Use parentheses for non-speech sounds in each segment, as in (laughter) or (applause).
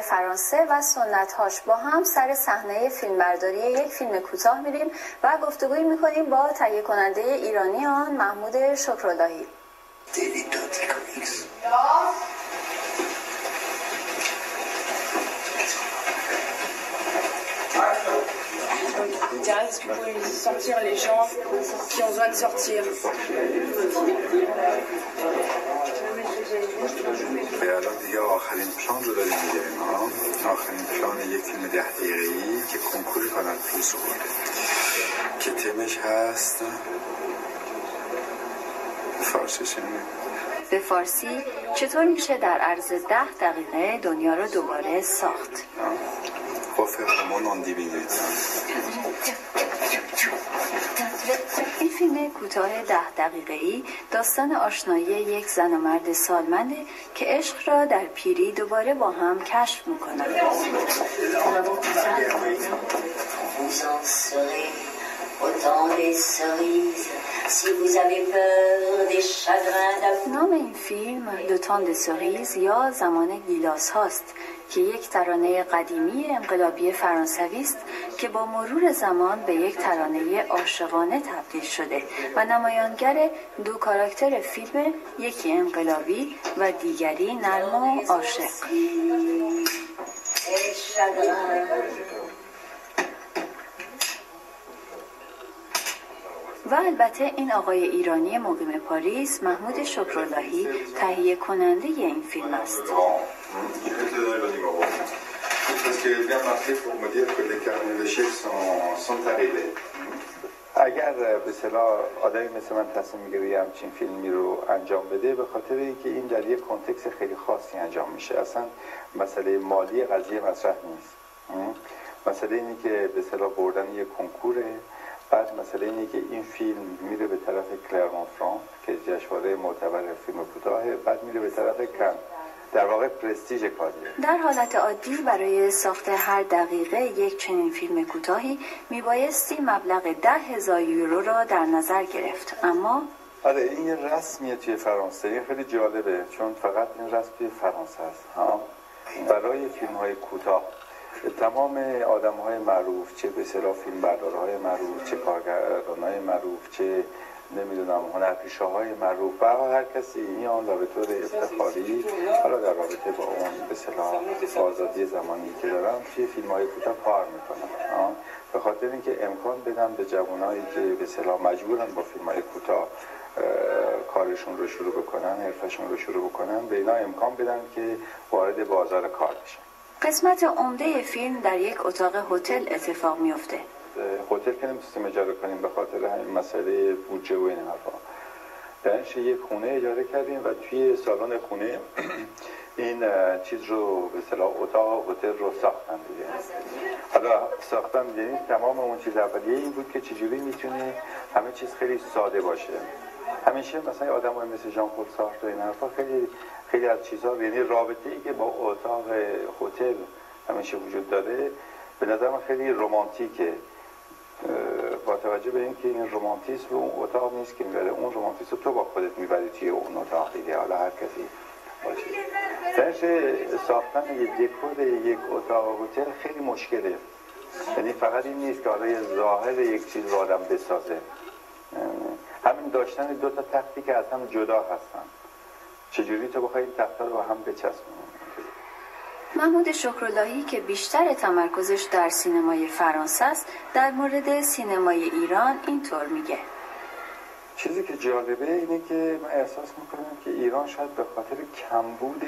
فرانسه و سنتهاش. با هم سر صحنه فیلمبرداری یک فیلم کوتاه میریم و گفتگوی می‌کنیم با تهیه کننده ایرانی آن محمود شکراللهی. Les gens qui ont besoin de sortir. به الان دیگه آخرین پلان رو داریم می‌گیریم آخرین پلان یک فیلم ده دقیقه‌ای که کنکور کانال پلیس رو برده. که تمش هست. فارسیش به فارسی چطور میشه در عرض ده دقیقه دنیا رو دوباره ساخت؟ قفه آن دیویدیت این فیلم کوتاه ده دقیقه ای داستان آشنایی یک زن و مرد سالمنده که عشق را در پیری دوباره با هم کشف می‌کنند. نام این فیلم دوتان سریز یا زمان گیلاس هاست. که یک ترانه قدیمی انقلابی فرانسوی است که با مرور زمان به یک ترانه عاشقانه تبدیل شده و نمایانگر دو کاراکتر فیلم یکی انقلابی و دیگری نرم و عاشق. و البته این آقای ایرانی مقیم پاریس محمود شکراللهی تهیه کننده این فیلم است. اگر به صلاح آدمی مثل من تصمیم می‌گیره همچین فیلمی رو انجام بده به خاطر اینکه این در یک کنتکس خیلی خاصی انجام میشه. اصلا مسئله مالی قضیه مطرح نیست. مسئله اینه که به صلاح بردن یک کنکوره بعد مسئله اینه که این فیلم میره به طرف کلرمون فرانس که جشنواره معتبر فیلم کوتاهه بعد میره به طرف کن در واقع پرستیژ کاریه. در حالت عادی برای ساخت هر دقیقه یک چنین فیلم کوتاهی میبایستی مبلغ ده هزار یورو را در نظر گرفت. اما آره این یه رسمیه توی فرانسه. این خیلی جالبه چون فقط این رسم توی فرانسه است ها؟ برای فیلم های کوتاه. تمام آدم های معروف چه به صلاح فیلم های معروف چه کارگران های معروف چه نمی‌دونم هنرپیشه های معروف. و هر کسی میان و به طور افتخاری حالا در رابطه با اون به صلاح آزادی زمانی که دارن توی فیلم های کوتاه کار می‌کنن به خاطر اینکه امکان بدن به جوانایی که به صلاح مجبورن با فیلم های کوتاه کارشون رو شروع بکنن حرفشون رو شروع بکنن به اینا امکان بدن که وارد بازار کار بشن. قسمت عمده فیلم در یک اتاق هتل اتفاق میفته هتل که نمی‌تونستیم اجاره کنیم به خاطر همین مسئله بودجه و این حرفا. درنش یک خونه اجاره کردیم و توی سالن خونه (clears throat) این چیز رو به صلاح اتاق هتل رو ساختن دیگه. حالا ساختن یعنی تمام اون چیز اولیه این بود که چجوری می‌تونه همه چیز خیلی ساده باشه. همیشه مثلا آدم های مثل جان پل ساخت و این حرفا خیلی خیلی از چیزها یعنی رابطه ای که با اتاق هتل همیشه وجود داره به نظر من خیلی رمانتیکه. با توجه به اینکه این رومانتیسم اون اتاق نیست که می‌بره اون رومانتیسم تو با خودت می‌بری توی اون اتاق دیگه. حالا هر کسی باشه. ساختن یک دکور یک اتاق هتل خیلی مشکله. یعنی فقط این نیست که حالا یه ظاهر یک چیز رو آدم بسازه. همین داشتن دو تا تختی که از هم جدا هستن. چجوری تو بخوای این تختا رو هم بچسبونی؟ محمود شکراللهی که بیشتر تمرکزش در سینمای فرانسه است در مورد سینمای ایران اینطور میگه. چیزی که جالبه اینه که من احساس می‌کنم که ایران شاید به خاطر کمبود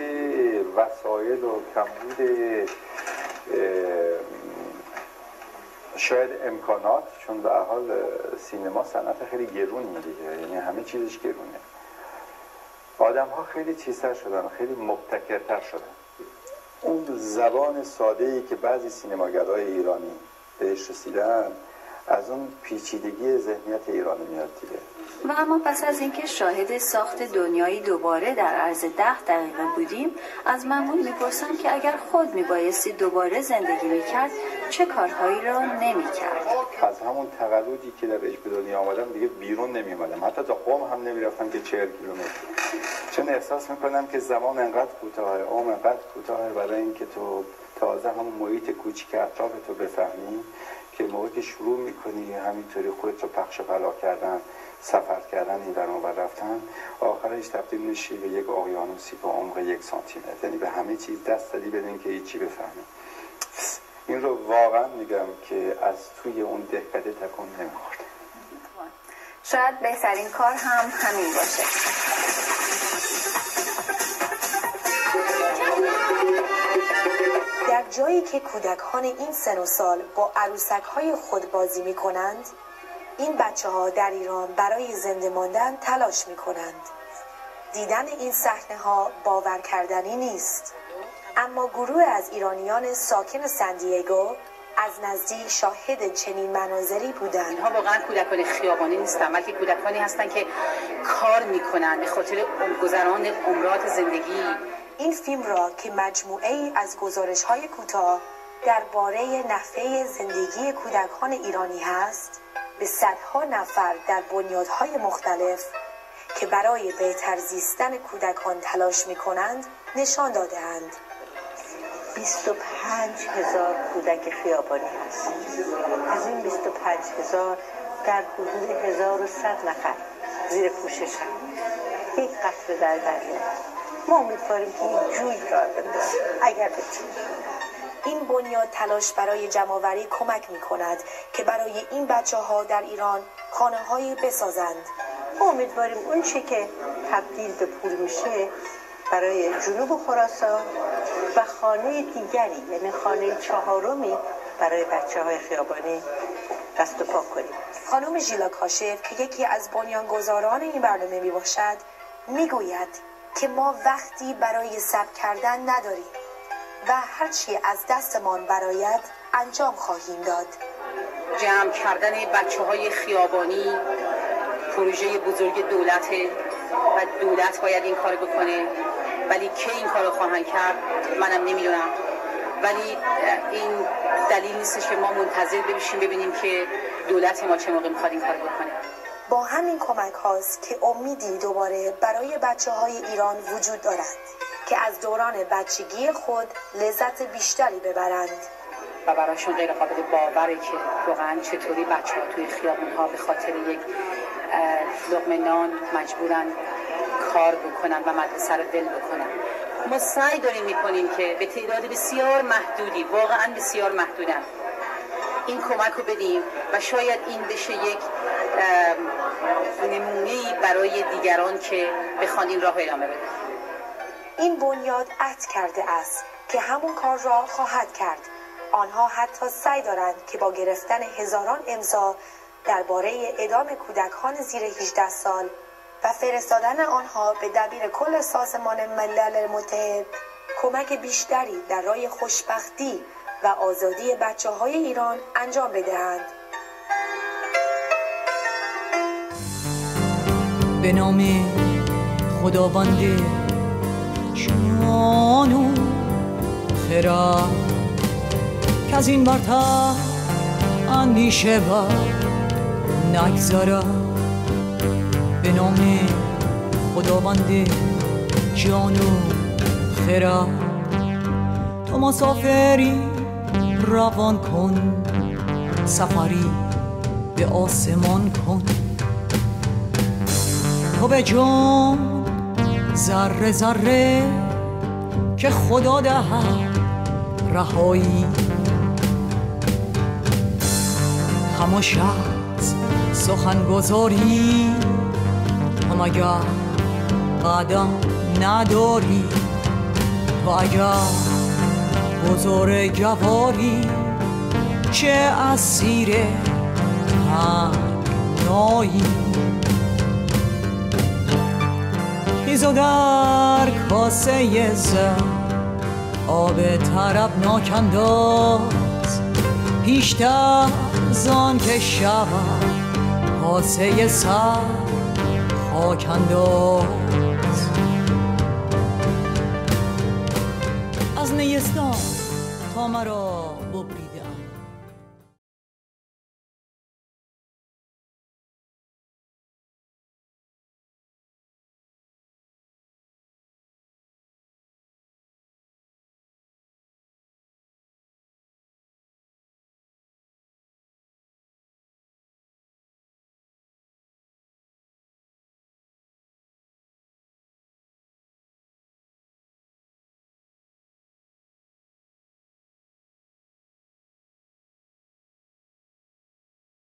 وسایل و کمبود شاید امکانات چون به حال سینما صنعت خیلی گرونی دیگه یعنی همه چیزش گرونه. آدم ها خیلی چیزتر شدن خیلی مبتکرتر شدن. اون زبان ساده ای که بعضی سینماگرای ایرانی بهش رسیدن از اون پیچیدگی ذهنیت ایرانی میاد دیگه. و اما پس از اینکه شاهد ساخت دنیایی دوباره در عرض ده دقیقه بودیم از ممون می‌پرسم که اگر خود میبایستی دوباره زندگی می‌کرد چه کارهایی را نمی‌کرد؟ از همون تقلودی که درش به دنیا آمدم دیگه بیرون نمی آمدم حتی تا قوم هم نمی رفتم که چهل کیلومتر. چون احساس می‌کنم که زمان انقدر کوتاه عمر انقدر کوتاه برای اینکه تو تازه همون محیط کوچیک اطراف تو بفهمی که موقعی که شروع می‌کنی همینطوری خودت رو پخش پلا کردن سفر کردن این برنامه رفتن آخرش تبدیل میشی به یک اقیانوسی با عمق یک سانتی یعنی به همه چیز دست دادی بدون که هیچی بفهمی. این رو واقعا میگم که از توی اون دهکده تکون نمی‌خورد. شاید بهترین کار هم همین باشه. در جایی که کودکان این سن و سال با عروسک های خود بازی می کنند این بچه ها در ایران برای زنده ماندن تلاش می کنند دیدن این صحنه ها باور کردنی نیست. اما گروه از ایرانیان ساکن سندیگو از نزدیک شاهد چنین مناظری بودند اینها واقعا کودکان خیابانی نیستن بلکه کودکانی هستند که کار می‌کنن به خاطر گذران عمرات زندگی این فیلم را که مجموعه ای از گزارش های کوتاه درباره نحوه زندگی کودکان ایرانی هست به صدها نفر در بنیادهای مختلف که برای بهتر زیستن کودکان تلاش می کنند نشان دادهاند. 25 هزار کودک خیابانی هست. از این 25 هزار در حدود 1100 نفر زیر پوشش هم. یک قطره در دریا ما امیدواریم که این جوی را اگر بتونیم. این بنیاد تلاش برای جمعآوری کمک می کند که برای این بچه ها در ایران خانه هایی بسازند امیدواریم اون چی که تبدیل به پول میشه برای جنوب خراسان و خانه دیگری یعنی خانه چهارمی برای بچه های خیابانی دست و پا کنیم. خانم ژیلا کاشف که یکی از بنیانگذاران این برنامه می باشد می گوید که ما وقتی برای ثبت کردن نداریم و هرچی از دستمان برایت انجام خواهیم داد. جمع کردن بچه های خیابانی پروژه بزرگ دولته و دولت باید این کار بکنه. ولی کی این کار رو خواهند کرد منم نمی‌دونم. ولی این دلیل نیستش که ما منتظر ببینیم ببینیم که دولت ما چه موقع می‌خواد این کار بکنه. با همین کمک هاست که امیدی دوباره برای بچه های ایران وجود دارد که از دوران بچگی خود لذت بیشتری ببرند. و برایشون غیر قابل باوره که واقعا چطوری بچه ها توی خیابون ها به خاطر یک لقمه نان مجبورن کار بکنن و مدرسه رو دل بکنن ما سعی داریم می‌کنیم که به تعداد بسیار محدودی واقعا بسیار محدودن این کمک رو بدیم و شاید این بشه یک نمونه برای دیگران که بخوان این راه ادامه بدن. این بنیاد عهد کرده است که همون کار را خواهد کرد. آنها حتی سعی دارند که با گرفتن هزاران امضا درباره اعدام کودکان زیر 18 سال و فرستادن آنها به دبیر کل سازمان ملل متحد کمک بیشتری در راه خوشبختی و آزادی بچه های ایران انجام بدهند. به نام خداوند جان و که از این برتر اندیشه و نگذارم به نام خداوند جان و خرد تو مسافری روان کن سفری به آسمان کن. تو به جان ذره ذره که خدا دهد رهایی. خموش سخن گذاری اگر قدم نداری تو اگر بزرگ جواری چه اسیر تنهایی خیزو در کاسه زم آب طرب ناکنداز پیشتر زان که شود کاسه سر خاک انداز از نیستان تا مرا.